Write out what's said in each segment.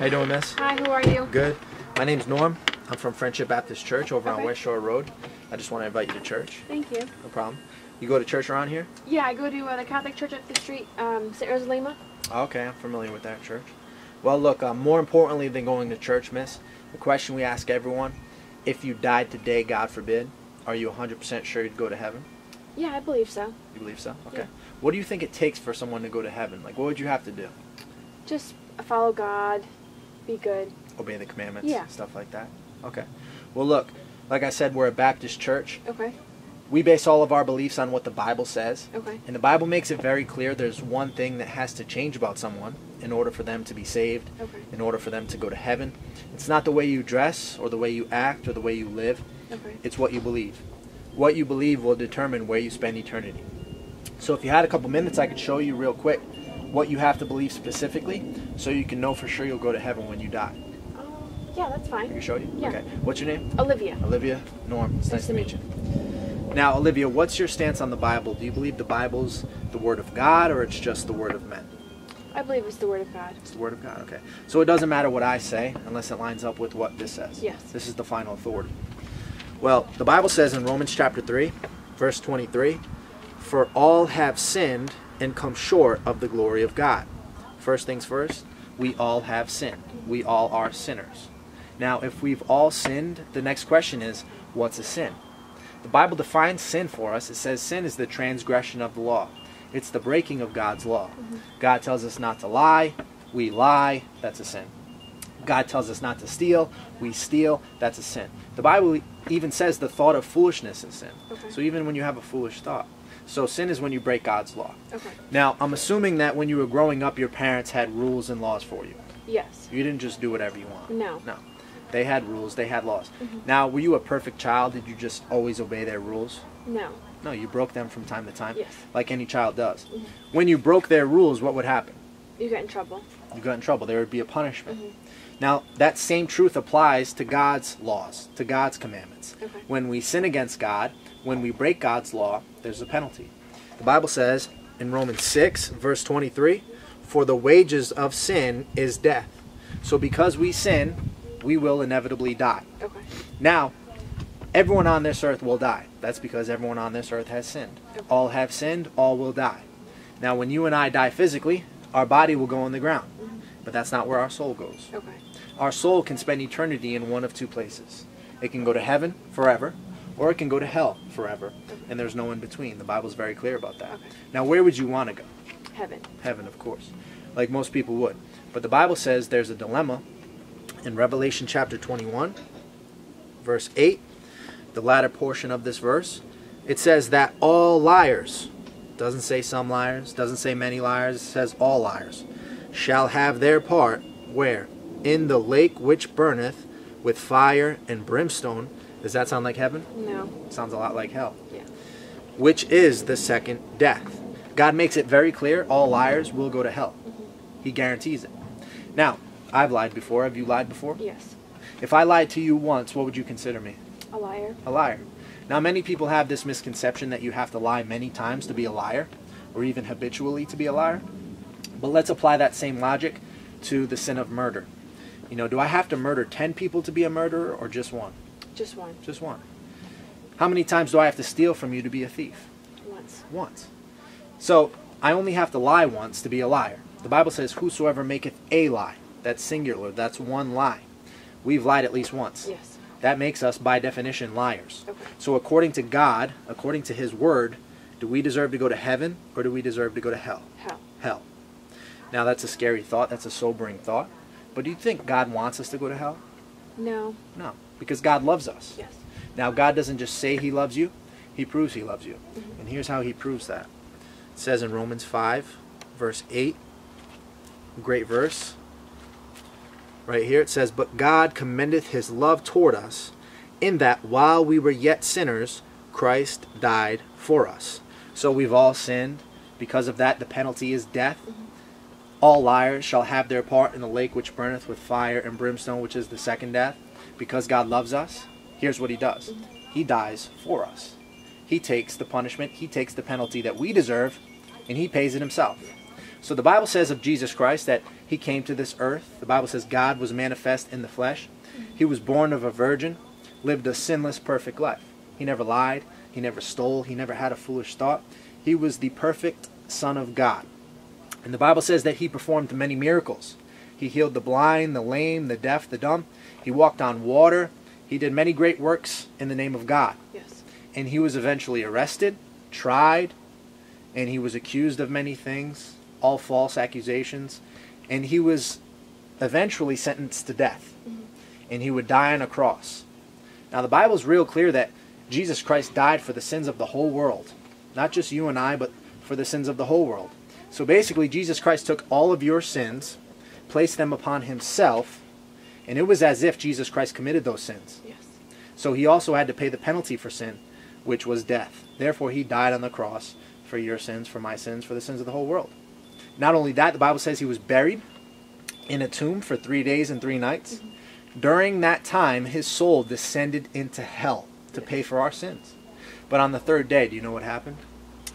How you doing, miss? Hi, who are you? Good. My name's Norm. I'm from Friendship Baptist Church over on West Shore Road. I just want to invite you to church. Thank you. No problem. You go to church around here? Yeah, I go to uh, the Catholic Church up the street, um, St. Rose of Lima. Okay, I'm familiar with that church. Well, look, uh, more importantly than going to church, miss, the question we ask everyone, if you died today, God forbid, are you 100% sure you'd go to heaven? Yeah, I believe so. You believe so? Okay. Yeah. What do you think it takes for someone to go to heaven? Like, what would you have to do? Just follow God, be good. Obey the commandments? Yeah. Stuff like that? Okay. Well, look, like I said, we're a Baptist church. Okay, We base all of our beliefs on what the Bible says. okay, And the Bible makes it very clear there's one thing that has to change about someone in order for them to be saved, okay, in order for them to go to heaven. It's not the way you dress or the way you act or the way you live, okay. it's what you believe. What you believe will determine where you spend eternity. So if you had a couple minutes, I could show you real quick what you have to believe specifically so you can know for sure you'll go to heaven when you die. Um, yeah, that's I can fine. show you? Yeah. Okay. What's your name? Olivia. Olivia Norm. It's nice, to meet you. Now, Olivia, what's your stance on the Bible? Do you believe the Bible's the Word of God or it's just the Word of men? I believe it's the Word of God. It's the Word of God, okay. So it doesn't matter what I say unless it lines up with what this says. Yes. This is the final authority. Well, the Bible says in Romans chapter 3, verse 23, For all have sinned and come short of the glory of God. First things first, we all have sinned. We all are sinners. Now, if we've all sinned, the next question is, what's a sin? The Bible defines sin for us. It says sin is the transgression of the law. It's the breaking of God's law. Mm-hmm. God tells us not to lie. We lie. That's a sin. God tells us not to steal. We steal. That's a sin. The Bible even says the thought of foolishness is sin. Okay. So even when you have a foolish thought. So sin is when you break God's law. Okay. Now, I'm assuming that when you were growing up, your parents had rules and laws for you. Yes. You didn't just do whatever you want. No. No. They had rules, they had laws. Mhm. Now, were you a perfect child? Did you just always obey their rules? No. No, you broke them from time to time, Yes. like any child does. Mhm. When you broke their rules, what would happen? You get in trouble. You got in trouble. There would be a punishment. Mhm. Now, that same truth applies to God's laws, to God's commandments. Okay. When we sin against God, when we break God's law, there's a penalty. The Bible says in Romans 6, verse 23, For the wages of sin is death. So because we sin, we will inevitably die. Okay. Now, everyone on this earth will die. That's because everyone on this earth has sinned. Okay. All have sinned, all will die. Now, when you and I die physically, our body will go in the ground. Mm-hmm. But that's not where our soul goes. Okay. Our soul can spend eternity in one of two places. It can go to heaven forever, or it can go to hell forever. And there's no in between. The Bible's very clear about that. Okay. Now, where would you want to go? Heaven. Heaven, of course, like most people would. But the Bible says there's a dilemma in Revelation chapter 21, verse 8, the latter portion of this verse. It says that all liars, doesn't say some liars, doesn't say many liars, it says all liars, shall have their part where? In the lake which burneth with fire and brimstone. Does that sound like heaven? No. Sounds a lot like hell Yeah. which is the second death. God makes it very clear all liars will go to hell. Mm-hmm. He guarantees it. Now, I've lied before. Have you lied before? Yes. If I lied to you once, what would you consider me? A liar. A liar. Now, many people have this misconception that you have to lie many times to be a liar, or even habitually to be a liar. But let's apply that same logic to the sin of murder. You know, do I have to murder 10 people to be a murderer, or just one? Just one. Just one. How many times do I have to steal from you to be a thief? Once. once. So I only have to lie once to be a liar. The Bible says, Whosoever maketh a lie. That's singular. That's one lie. We've lied at least once. Yes. That makes us, by definition, liars. Okay. So according to God, according to His Word, do we deserve to go to heaven or do we deserve to go to hell? Hell. Hell. Now that's a scary thought. That's a sobering thought. But do you think God wants us to go to hell? No. No. Because God loves us. Yes. Now, God doesn't just say He loves you, He proves He loves you. Mhm. And here's how He proves that. It says in Romans 5, verse 8, great verse. Right here it says, But God commendeth His love toward us, in that while we were yet sinners, Christ died for us. So we've all sinned. Because of that, the penalty is death. All liars shall have their part in the lake which burneth with fire and brimstone, which is the second death. Because God loves us, here's what He does He dies for us. He takes the punishment, He takes the penalty that we deserve, and He pays it Himself. So the Bible says of Jesus Christ that he came to this earth. The Bible says God was manifest in the flesh. He was born of a virgin, lived a sinless, perfect life. He never lied, he never stole, he never had a foolish thought. He was the perfect Son of God. And the Bible says that he performed many miracles. He healed the blind, the lame, the deaf, the dumb. He walked on water. He did many great works in the name of God. Yes. And he was eventually arrested, tried, and he was accused of many things, all false accusations. And he was eventually sentenced to death. Mm-hmm. And he would die on a cross. Now, the Bible is real clear that Jesus Christ died for the sins of the whole world. Not just you and I, but for the sins of the whole world. So basically, Jesus Christ took all of your sins, placed them upon himself, and it was as if Jesus Christ committed those sins. Yes. So he also had to pay the penalty for sin, which was death. Therefore, he died on the cross for your sins, for my sins, for the sins of the whole world. Not only that, the Bible says he was buried in a tomb for three days and three nights. Mm-hmm. During that time, his soul descended into hell to pay for our sins. But on the third day, do you know what happened?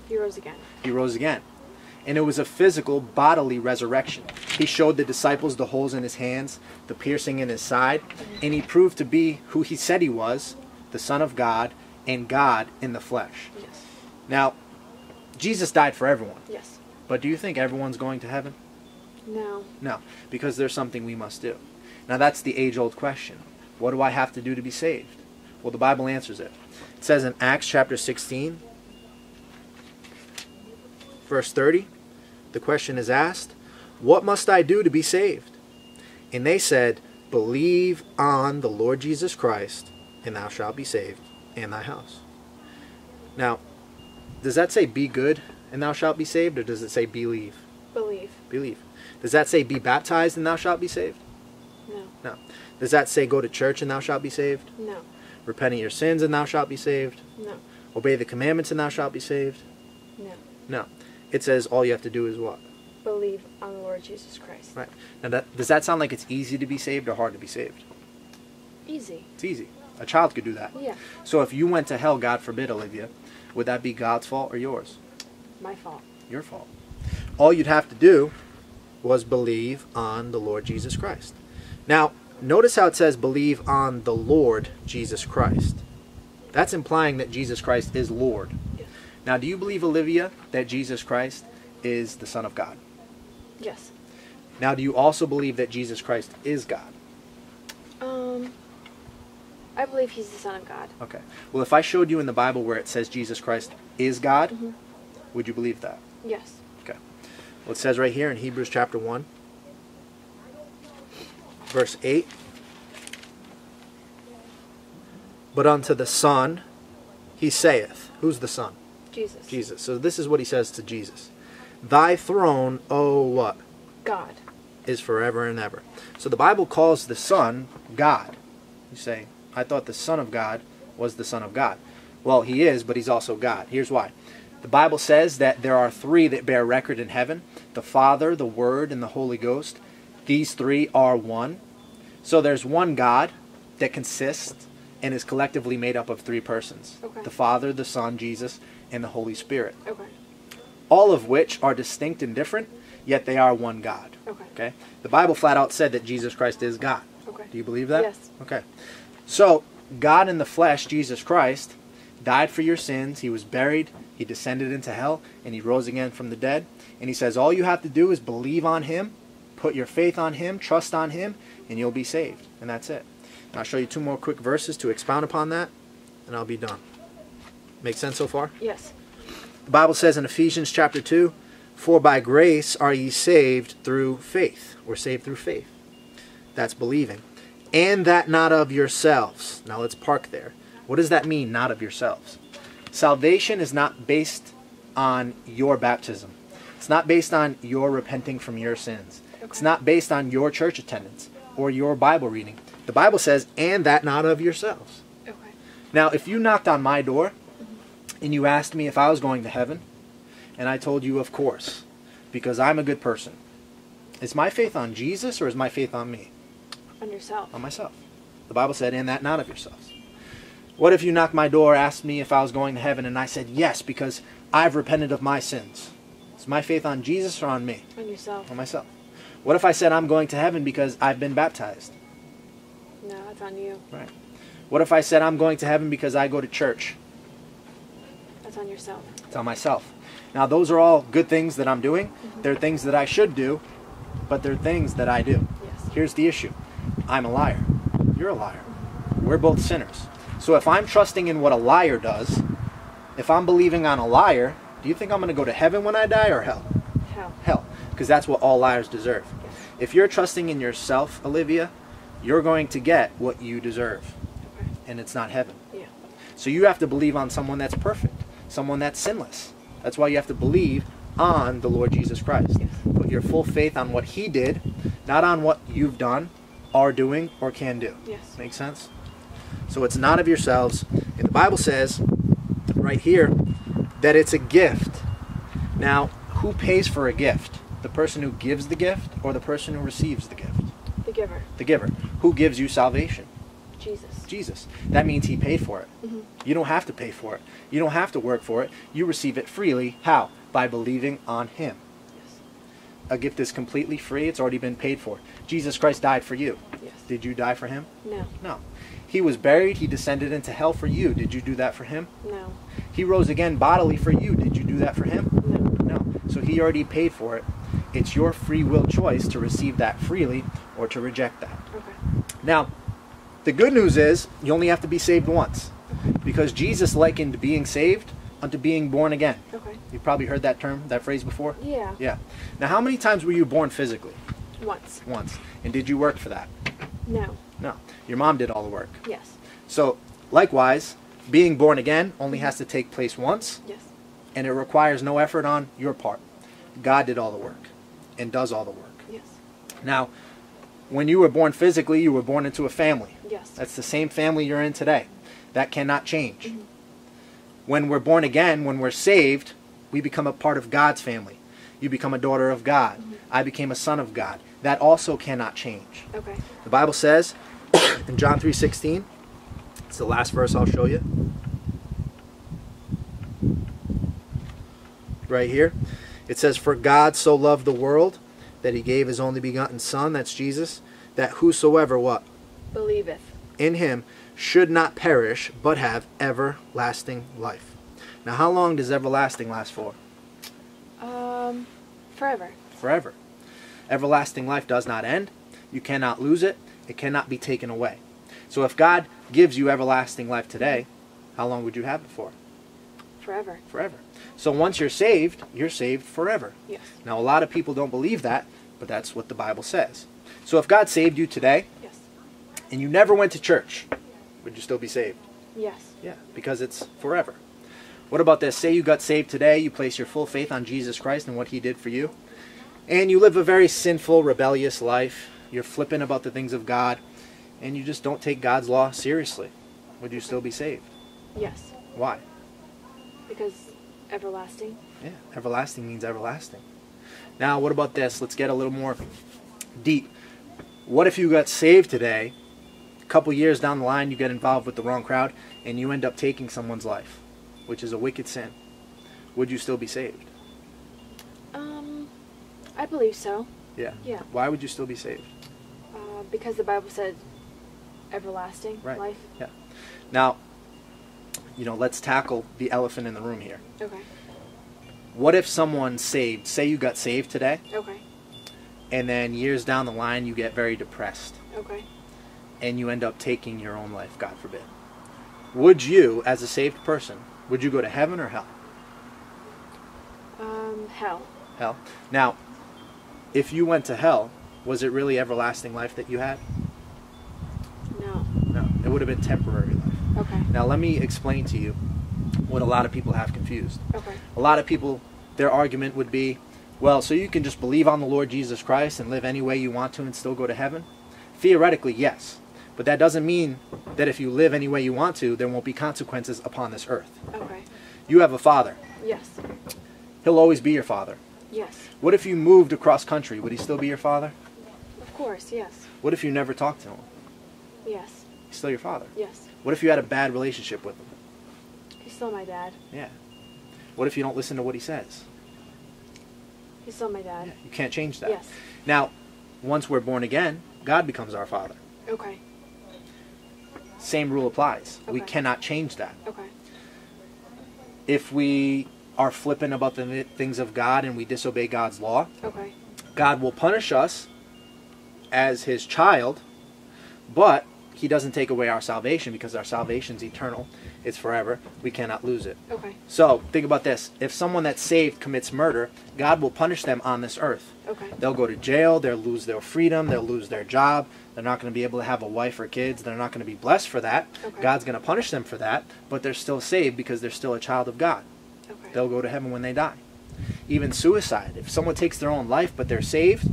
He rose again. He rose again. And it was a physical, bodily resurrection. He showed the disciples the holes in his hands, the piercing in his side, and he proved to be who he said he was the Son of God and God in the flesh. Yes. Now, Jesus died for everyone. Yes. But do you think everyone's going to heaven? No. No, because there's something we must do. Now, that's the age old question What do I have to do to be saved? Well, the Bible answers it. It says in Acts chapter 16, verse 30, the question is asked, What must I do to be saved? And they said, Believe on the Lord Jesus Christ, and thou shalt be saved, and thy house. Now, does that say be good and thou shalt be saved, or does it say believe? Believe. Believe. Does that say be baptized and thou shalt be saved? No. No. Does that say go to church and thou shalt be saved? No. Repent of your sins and thou shalt be saved? No. Obey the commandments and thou shalt be saved? No. No. It says all you have to do is what? Believe on the Lord Jesus Christ. Right. Now, that, does that sound like it's easy to be saved or hard to be saved? Easy. It's easy. A child could do that. Yeah. So if you went to hell, God forbid, Olivia, would that be God's fault or yours? My fault. Your fault. All you'd have to do was believe on the Lord Jesus Christ. Now, notice how it says believe on the Lord Jesus Christ. That's implying that Jesus Christ is Lord. Now, do you believe, Olivia, that Jesus Christ is the Son of God? Yes. Now, do you also believe that Jesus Christ is God? Um. I believe he's the Son of God. Okay. Well, if I showed you in the Bible where it says Jesus Christ is God, Mhm. would you believe that? Yes. Okay. Well, it says right here in Hebrews chapter 1, verse 8 But unto the Son he saith, Who's the Son? Jesus. Jesus. So this is what he says to Jesus Thy throne, O what? God. Is forever and ever. So the Bible calls the Son God. You say, I thought the Son of God was the Son of God. Well, he is, but he's also God. Here's why. The Bible says that there are three that bear record in heaven the Father, the Word, and the Holy Ghost. These three are one. So there's one God that consists and is collectively made up of three persons Okay. the Father, the Son, Jesus, and the Holy Spirit. Okay. All of which are distinct and different, yet they are one God. Okay. Okay? The Bible flat out said that Jesus Christ is God. Okay. Do you believe that? Yes. Okay. So, God in the flesh, Jesus Christ, died for your sins. He was buried. He descended into hell. And he rose again from the dead. And he says, all you have to do is believe on him, put your faith on him, trust on him, and you'll be saved. And that's it. And I'll show you two more quick verses to expound upon that, and I'll be done. Make sense so far? Yes. The Bible says in Ephesians chapter 2, For by grace are ye saved through faith. We're saved through faith. That's believing. And that not of yourselves. Now let's park there. What does that mean, not of yourselves? Salvation is not based on your baptism. It's not based on your repenting from your sins. It's not based on your church attendance or your Bible reading. The Bible says, and that not of yourselves. Okay. Now, if you knocked on my door and you asked me if I was going to heaven, and I told you, of course, because I'm a good person, is my faith on Jesus or is my faith on me? On yourself. On myself. The Bible said, and that not of yourselves. What if you knocked my door, asked me if I was going to heaven, and I said yes because I've repented of my sins? Is my faith on Jesus or on me? On yourself. On myself. What if I said I'm going to heaven because I've been baptized? No, it's on you. Right. What if I said I'm going to heaven because I go to church? That's on yourself. It's on myself. Now, those are all good things that I'm doing. Mhm. They're things that I should do, but they're things that I do. Yes. Here's the issue I'm a liar. You're a liar. We're both sinners. So if I'm trusting in what a liar does, if I'm believing on a liar, do you think I'm going to go to heaven when I die or hell? Hell. Hell. Because that's what all liars deserve. Yes. If you're trusting in yourself, Olivia, you're going to get what you deserve. Okay. And it's not heaven. Yeah. So you have to believe on someone that's perfect, someone that's sinless. That's why you have to believe on the Lord Jesus Christ. Put your full faith on what He did, not on what you've done, are doing, or can do. Yes. Make sense? So it's not of yourselves. And the Bible says right here that it's a gift. Now, who pays for a gift? The person who gives the gift or the person who receives the gift? The giver. The giver. Who gives you salvation? Jesus. Jesus. That means he paid for it. hmm You don't have to pay for it. You don't have to work for it. You receive it freely. How? By believing on him. Yes. A gift is completely free. It's already been paid for. Jesus Christ died for you. Yes. Did you die for him? No. No. He was buried. He descended into hell for you. Did you do that for him? No. He rose again bodily for you. Did you do that for him? No. No. So he already paid for it. It's your free will choice to receive that freely or to reject that. Okay. Now, the good news is you only have to be saved once because Jesus likened being saved unto being born again. Okay. You've probably heard that term, that phrase before? Yeah. Yeah. Now, how many times were you born physically? Once. Once. And did you work for that? No. No. Your mom did all the work. Yes. So, likewise, being born again only has to take place once Yes. and it requires no effort on your part. God did all the work and does all the work. Yes. Now, when you were born physically, you were born into a family. Yes. That's the same family you're in today. That cannot change. Mhm. When we're born again, when we're saved, we become a part of God's family. You become a daughter of God. Mhm. I became a son of God. That also cannot change. Okay. The Bible says in John 3:16, it's the last verse I'll show you. Right here. It says for God so loved the world that he gave his only begotten son, that's Jesus, that whosoever what Believeth. in him should not perish but have everlasting life. Now how long does everlasting last for? Um, forever. Forever. Everlasting life does not end. You cannot lose it. It cannot be taken away. So if God gives you everlasting life today, how long would you have it for? Forever. Forever. So once you're saved, you're saved forever. Yes. Now a lot of people don't believe that, but that's what the Bible says. So if God saved you today Yes. and you never went to church, would you still be saved? Yes. Yeah, because it's forever. What about this? Say you got saved today, you place your full faith on Jesus Christ and what he did for you, and you live a very sinful, rebellious life. You're flippant about the things of God, and you just don't take God's law seriously. Would you still be saved? Yes. Why? Because everlasting. Yeah, everlasting means everlasting. Now, what about this? Let's get a little more deep. What if you got saved today, a couple years down the line, you get involved with the wrong crowd, and you end up taking someone's life, which is a wicked sin? Would you still be saved? Um, I believe so. Yeah. Yeah. Why would you still be saved? Uh, because the Bible said everlasting Right. life. Yeah. Now, you know, let's tackle the elephant in the room here. Okay. What if someone saved, say you got saved today, Okay. and then years down the line you get very depressed Okay. and you end up taking your own life, God forbid. Would you, as a saved person, would you go to heaven or hell? Um, hell. Hell. Now, if you went to hell, was it really everlasting life that you had? No. No. It would have been temporary. Okay. Now, let me explain to you what a lot of people have confused. Okay. A lot of people, their argument would be, well, so you can just believe on the Lord Jesus Christ and live any way you want to and still go to heaven? Theoretically, yes. But that doesn't mean that if you live any way you want to, there won't be consequences upon this earth. Okay. You have a father. Yes. He'll always be your father. Yes. What if you moved across country? Would he still be your father? Of course. Yes. What if you never talked to him? Yes. He's still your father. Yes. What if you had a bad relationship with him? He's still my dad. Yeah. What if you don't listen to what he says? He's still my dad. You can't change that. Yes. Now, once we're born again, God becomes our Father. Okay. Same rule applies. We cannot change that. Okay. If we are flippant about the things of God and we disobey God's law, Okay. God will punish us as his child, but he doesn't take away our salvation because our salvation's eternal. It's forever. We cannot lose it. Okay. So, think about this. If someone that's saved commits murder, God will punish them on this earth. Okay. They'll go to jail, they'll lose their freedom, they'll lose their job, they're not going to be able to have a wife or kids, they're not going to be blessed for that. Okay. God's going to punish them for that, but they're still saved because they're still a child of God. Okay. They'll go to heaven when they die. Even suicide, if someone takes their own life but they're saved,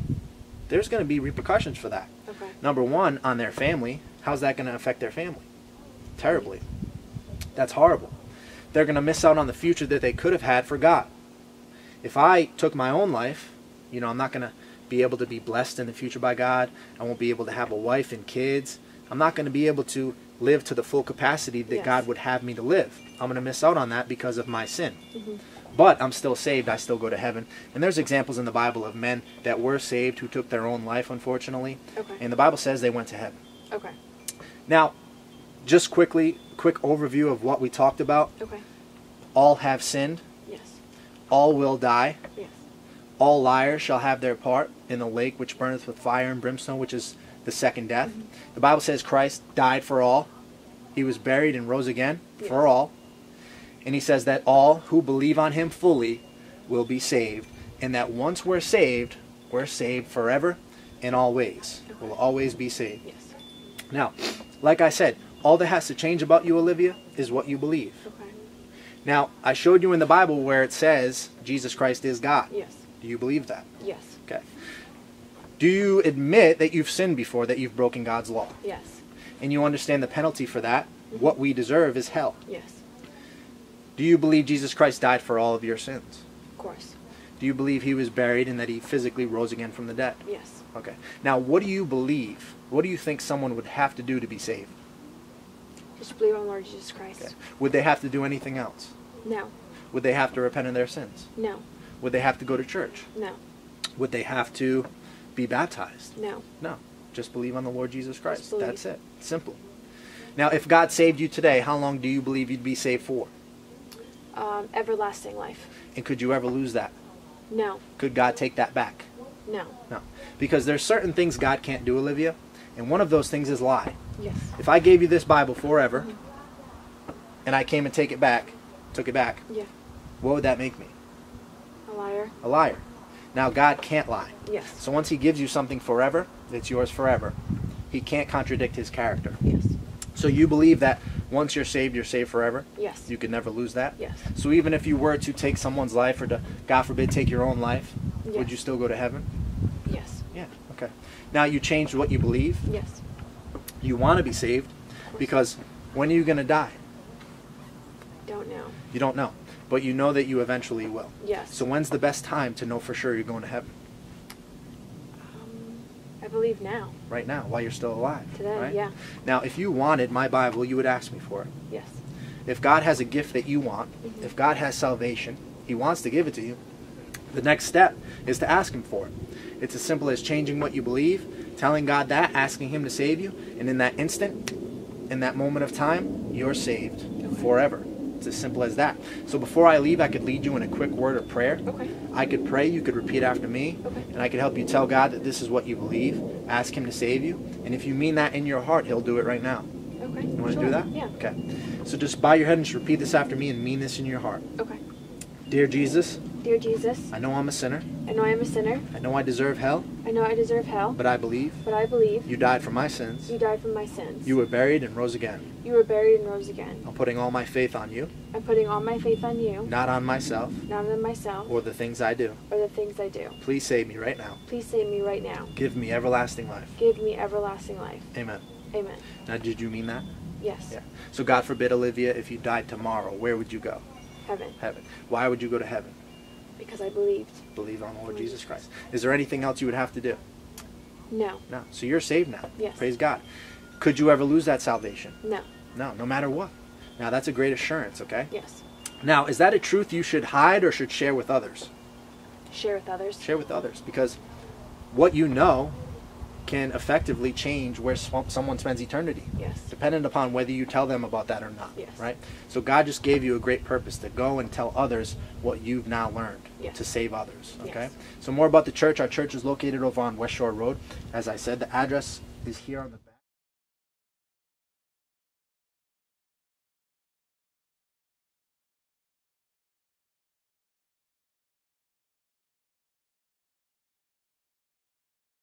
there's going to be repercussions for that. Okay. Number one, on their family. How's that going to affect their family? Terribly. That's horrible. They're going to miss out on the future that they could have had for God. If I took my own life, you know, I'm not going to be able to be blessed in the future by God. I won't be able to have a wife and kids. I'm not going to be able to live to the full capacity that Yes. God would have me to live. I'm going to miss out on that because of my sin. Mhm. But I'm still saved. I still go to heaven. And there's examples in the Bible of men that were saved who took their own life, unfortunately. Okay. And the Bible says they went to heaven. Okay. Now, just quickly, quick overview of what we talked about. Okay. All have sinned. Yes. All will die. Yes. All liars shall have their part in the lake which burneth with fire and brimstone, which is the second death. Mm-hmm. The Bible says Christ died for all. He was buried and rose again for all. And he says that all who believe on him fully will be saved. And that once we're saved, we're saved forever and always. We'll always be saved. Yes. Now, like I said, all that has to change about you, Olivia, is what you believe. Okay. Now, I showed you in the Bible where it says Jesus Christ is God. Yes. Do you believe that? Yes. Okay. Do you admit that you've sinned before, that you've broken God's law? Yes. And you understand the penalty for that? Mm-hmm. What we deserve is hell. Yes. Do you believe Jesus Christ died for all of your sins? Of course. Do you believe he was buried and that he physically rose again from the dead? Yes. Okay. Now, what do you believe? What do you think someone would have to do to be saved? Just believe on Lord Jesus Christ. Okay. Would they have to do anything else? No. Would they have to repent of their sins? No. Would they have to go to church? No. Would they have to be baptized? No. No. Just believe on the Lord Jesus Christ. That's it. Simple. Now, if God saved you today, how long do you believe you'd be saved for? Um, everlasting life. And could you ever lose that? No. Could God take that back? No. No. Because there's certain things God can't do, Olivia, and one of those things is lie. Yes. If I gave you this Bible forever, mm-hmm. and I came and take it back, took it back, Yeah. what would that make me? A liar. A liar. Now, God can't lie. Yes. So once He gives you something forever, it's yours forever. He can't contradict His character. Yes. So you believe that once you're saved, you're saved forever? Yes. You could never lose that? Yes. So even if you were to take someone's life or to, God forbid, take your own life, would you still go to heaven? Yes. Yeah, okay. Now you changed what you believe. Yes. You want to be saved because when are you going to die? Don't know. You don't know. But you know that you eventually will. Yes. So when's the best time to know for sure you're going to heaven? um, I believe now. Right now, while you're still alive. Today, right? yeah. Now, if you wanted my Bible, you would ask me for it. Yes. If God has a gift that you want, Mhm. if God has salvation, He wants to give it to you. The next step is to ask Him for it. It's as simple as changing what you believe, telling God that, asking Him to save you, and in that instant, in that moment of time, you're saved forever. It's as simple as that. So before I leave, I could lead you in a quick word of prayer. Okay. I could pray, you could repeat after me, Okay. and I could help you tell God that this is what you believe, ask Him to save you, and if you mean that in your heart, He'll do it right now. Okay. You want to sure. do that? Yeah. Okay. So just bow your head and just repeat this after me and mean this in your heart. Okay. Dear Jesus, Dear Jesus, I know I'm a sinner. I know I am a sinner. I know I deserve hell, I know I deserve hell, but I believe but I believe you died for my sins. you died for my sins. You were buried and rose again. You were buried and rose again. I'm putting all my faith on you, I'm putting all my faith on you, not on myself not on myself or the things I do. or the things I do. Please save me right now. Please save me right now. Give me everlasting life. Give me everlasting life. Amen. Amen. Now, did you mean that? Yes. Yeah. So, God forbid, Olivia, if you died tomorrow, where would you go? Heaven. Heaven. Why would you go to heaven? Because I believed. Believe on the Lord Jesus Christ. Is there anything else you would have to do? No. No. So you're saved now. Yes. Praise God. Could you ever lose that salvation? No. No, no matter what. Now that's a great assurance, okay? Yes. Now, is that a truth you should hide or should share with others? Share with others. Share with others because what you know can effectively change where someone spends eternity. Yes. Dependent upon whether you tell them about that or not. Yes. Right? So God just gave you a great purpose to go and tell others what you've now learned Yes. to save others. Okay? Yes. So more about the church. Our church is located over on West Shore Road. As I said, the address is here on the